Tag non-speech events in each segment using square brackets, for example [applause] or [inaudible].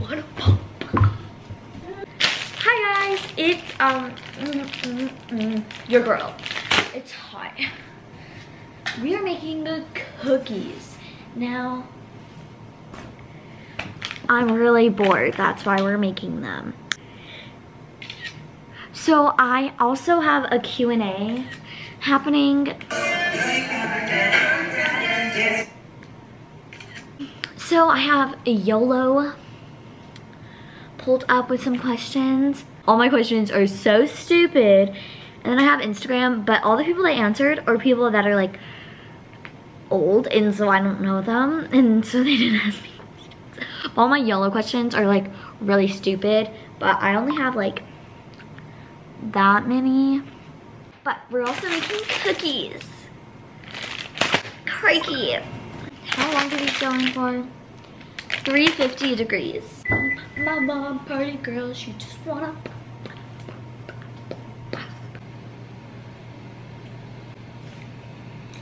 What a. Hi guys, it's um mm, mm, mm, your girl. It's hot. We are making the cookies. Now I'm really bored. That's why we're making them. So I also have a Q&A happening. So I have a YOLO pulled up with some questions. All my questions are so stupid. And then I have Instagram, but all the people that answered are people that are like old, and so I don't know them, [laughs] and so they didn't ask me. All my YOLO questions are like really stupid, but I only have like that many. But we're also making cookies. Crikey. How long are these going for? 350 degrees. My mom, party girl, she just wanna.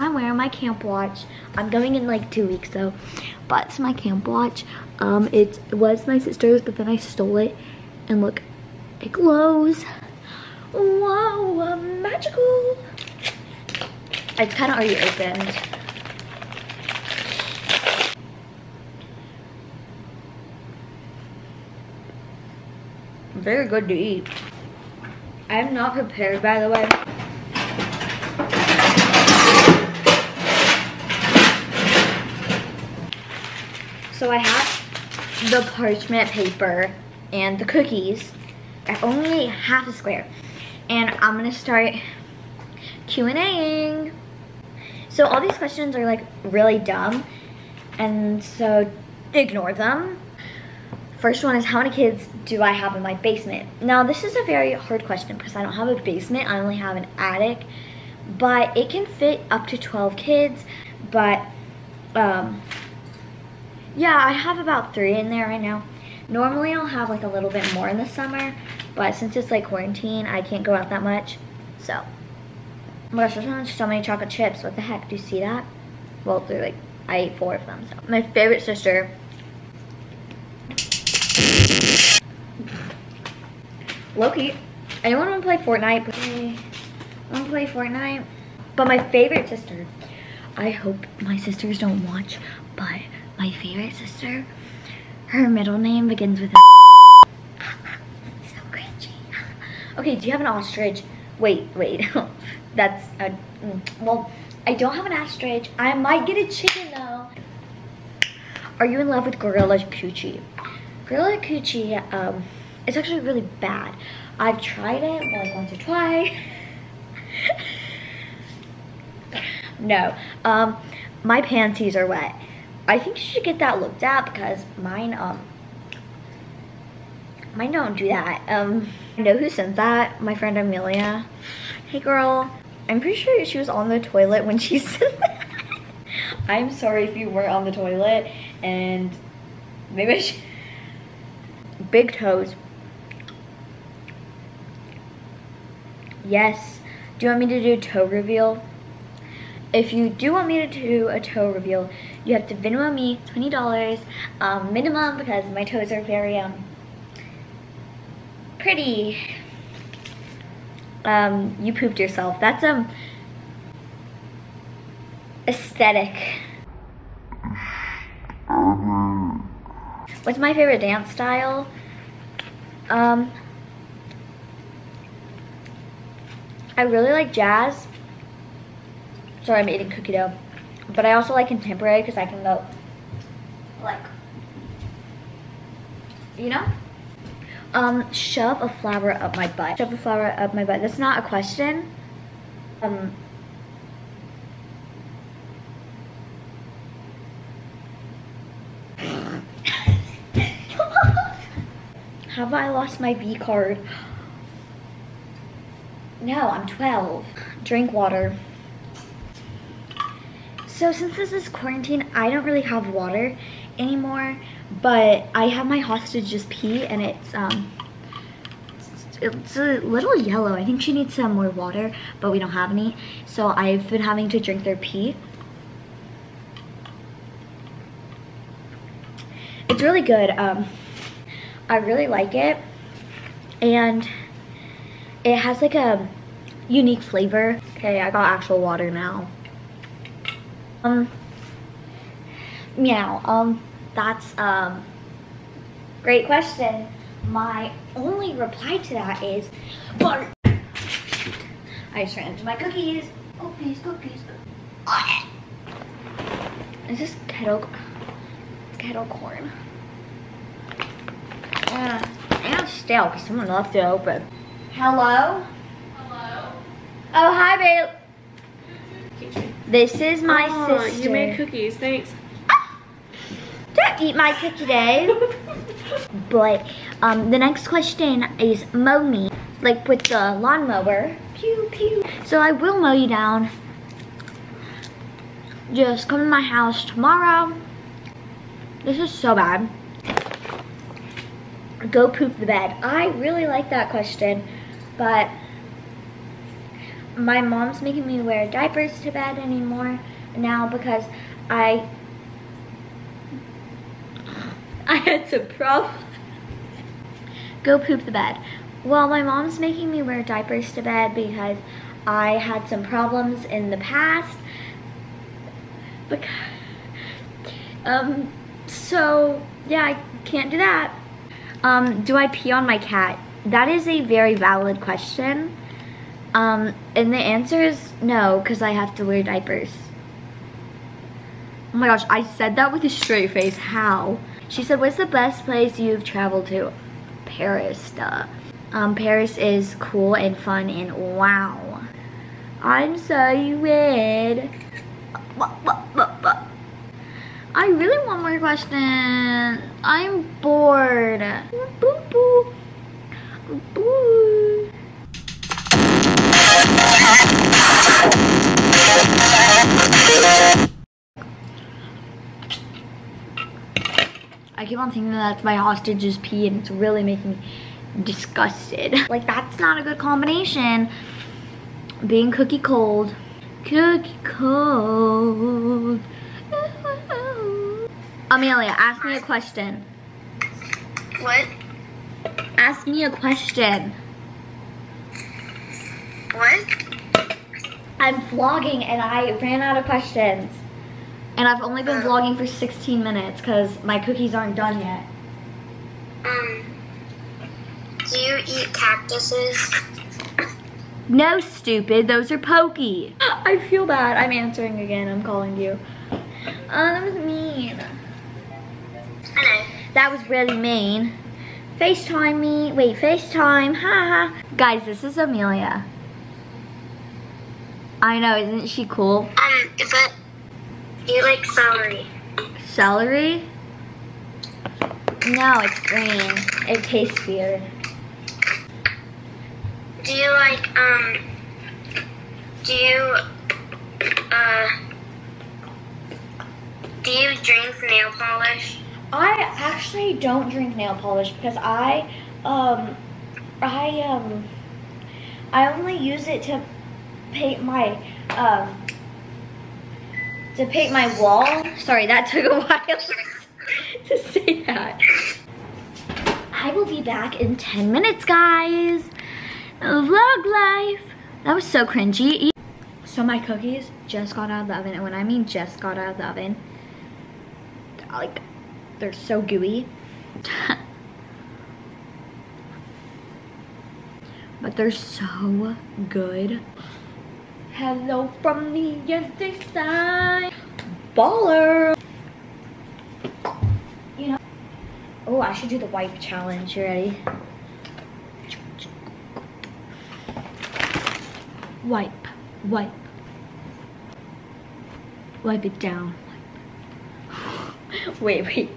I'm wearing my camp watch. I'm going in like two weeks though, but it's my camp watch. Um, it was my sister's, but then I stole it, and look, it glows. Whoa, uh, magical. It's kind of already opened. Very good to eat. I'm not prepared, by the way. So I have the parchment paper and the cookies. I only half a square. And I'm gonna start Q&Aing. So all these questions are like really dumb. And so ignore them. First one is how many kids do I have in my basement? Now this is a very hard question because I don't have a basement, I only have an attic. But it can fit up to 12 kids. But um, yeah, I have about three in there right now. Normally I'll have like a little bit more in the summer, but since it's like quarantine, I can't go out that much. So, oh my gosh, there's so many chocolate chips. What the heck? Do you see that? Well, they're like, I ate four of them. So. My favorite sister Loki. Anyone want to play Fortnite? Play. Want to play Fortnite? But my favorite sister. I hope my sisters don't watch, but my favorite sister, her middle name begins with a [laughs] so cringy. Okay, do you have an ostrich? Wait, wait. [laughs] That's a, mm, well, I don't have an ostrich. I might get a chicken though. Are you in love with Gorilla Coochie? Gorilla Coochie, um, it's actually really bad. I've tried it like once or twice. [laughs] no, um, my panties are wet. I think you should get that looked at because mine, um, mine don't do that. Um, I know who sent that? My friend Amelia. Hey girl, I'm pretty sure she was on the toilet when she [laughs] sent that. I'm sorry if you were on the toilet and maybe I should. Big toes. Yes. Do you want me to do toe reveal? If you do want me to do a toe reveal, you have to Venmo me $20 um, minimum because my toes are very um, pretty. Um, you pooped yourself. That's um aesthetic. What's my favorite dance style? Um, I really like jazz. Sorry, I'm eating cookie dough. But I also like contemporary because I can go like, you know? Um, shove a flower up my butt. Shove a flower up my butt. That's not a question. Um, [laughs] Have I lost my V card? No, I'm 12. Drink water. So since this is quarantine, I don't really have water anymore, but I have my hostage just pee and it's um it's a little yellow. I think she needs some more water, but we don't have any. So I've been having to drink their pee. It's really good. Um, I really like it. And it has like a unique flavor. Okay, I got actual water now. Um, meow. Um, that's um, great question. My only reply to that is butter. I just ran into my cookies. Cookies, cookies. Is this kettle? Kettle corn. Uh, and stale because someone left it open. Hello? Hello. Oh, hi, babe. This is my oh, sister. You made cookies. Thanks. [laughs] Don't eat my cookie, Dave. [laughs] but um, the next question is mow me, like with the lawnmower. Pew pew. So I will mow you down. Just come to my house tomorrow. This is so bad. Go poop the bed. I really like that question, but my mom's making me wear diapers to bed anymore now because I [laughs] I had some problems. Go poop the bed. Well, my mom's making me wear diapers to bed because I had some problems in the past. Because, um, so yeah, I can't do that. Um, do I pee on my cat? That is a very valid question. Um, and the answer is no, because I have to wear diapers. Oh my gosh, I said that with a straight face. How? She said, what's the best place you've traveled to? Paris, duh. Um, Paris is cool and fun and wow. I'm so red. I really want more questions. I'm bored. Boo boo. I keep on thinking that that's my hostage's pee and it's really making me disgusted. [laughs] Like that's not a good combination. Being cookie cold. Cookie cold. [laughs] Amelia, ask me a question. What? Ask me a question. What? I'm vlogging and I ran out of questions. And I've only been vlogging for 16 minutes because my cookies aren't done yet. Um. Do you eat cactuses? No, stupid. Those are pokey. [gasps] I feel bad. I'm answering again. I'm calling you. Oh, that was mean. I know. That was really mean. FaceTime me. Wait, FaceTime. Ha ha. Guys, this is Amelia. I know, isn't she cool? Um, but do you like celery? Celery? No, it's green. It tastes weird. Do you like um? Do you uh? Do you drink nail polish? I actually don't drink nail polish because I, um, I, um, I only use it to paint my, um, to paint my wall. Sorry, that took a [laughs] while to say that. I will be back in 10 minutes, guys. Vlog life. That was so cringy. So my cookies just got out of the oven, and when I mean just got out of the oven, like they're so gooey. [laughs] but they're so good. Hello from the other side. Baller. You know. Oh, I should do the wipe challenge. You ready? Wipe, wipe. Wipe it down. [laughs] wait, wait.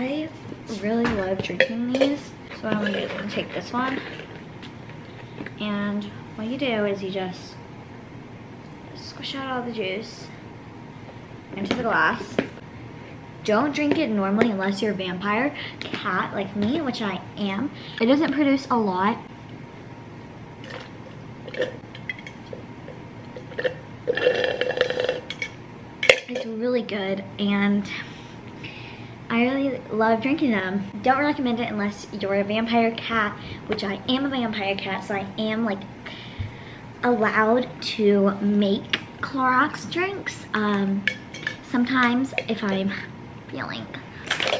I really love drinking these, so what I'm gonna do is I'm gonna take this one, and what you do is you just squish out all the juice into the glass. don't drink it normally unless you're a vampire cat like me, which I am. It doesn't produce a lot. It's really good and I really love drinking them. Don't recommend it unless you're a vampire cat, which I am a vampire cat, so I am like allowed to make Clorox drinks. Um, sometimes if I'm feeling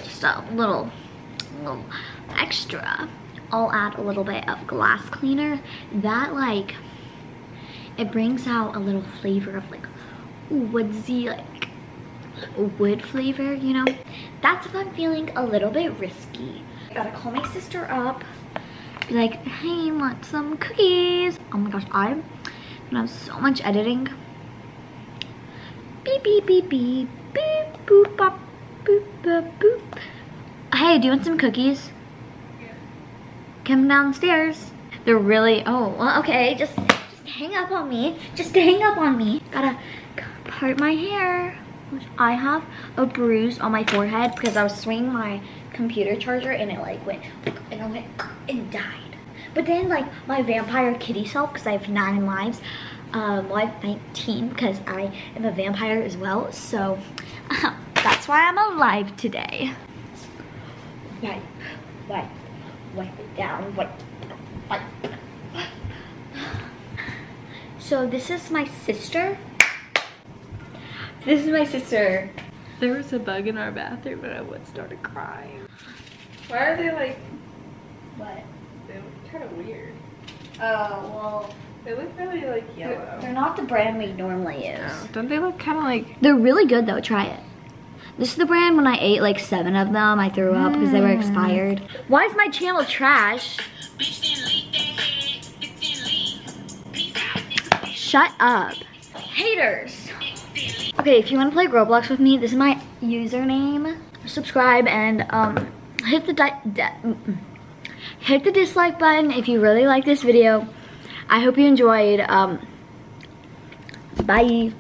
just a little, little extra, I'll add a little bit of glass cleaner. That like, it brings out a little flavor of like woodsy, like wood flavor, you know? That's if I'm feeling a little bit risky. I gotta call my sister up, be like, hey, want some cookies? Oh my gosh, I'm gonna have so much editing. Beep, beep, beep, beep, beep, boop, bop, boop, boop, boop. Hey, do you want some cookies? Yeah. Come downstairs. They're really, oh, well, okay, just, just hang up on me. Just hang up on me. Gotta part my hair. I have a bruise on my forehead because I was swinging my computer charger and it like went, and I went and died. But then like my vampire kitty self, because I have nine lives, um, have 19 because I am a vampire as well. So [laughs] that's why I'm alive today. Wipe, wipe, wipe it down, wipe, wipe. So this is my sister. This is my sister. There was a bug in our bathroom and I would started crying. Why are they like, What? they look kind of weird. Oh, well, They look really like they're, yellow. they're not the brand we normally use. No, Don't they look kind of like, They're really good though, try it. This is the brand when I ate like seven of them, I threw up because they were mm. expired. Why is my channel trash? Shut up. Haters. Okay, if you want to play Roblox with me, this is my username. Subscribe and um, hit the hit the dislike button if you really like this video. I hope you enjoyed. Um, bye.